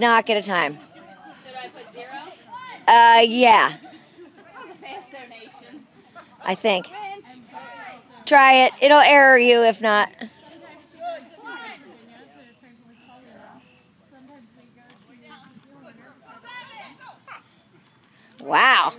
knock at a time. Should I put zero? Uh, yeah, I think. Try it. It'll error you if not. Wow.